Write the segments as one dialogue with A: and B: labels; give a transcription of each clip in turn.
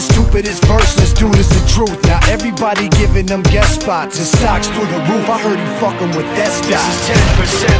A: stupidest verse, this dude is the truth. Now everybody giving them guest spots and stocks through the roof. I heard he fucking with that
B: This is 10%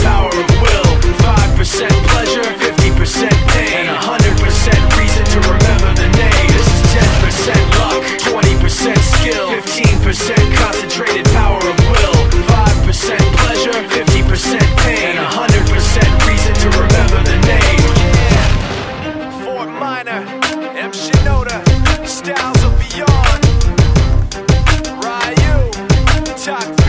B: TikTok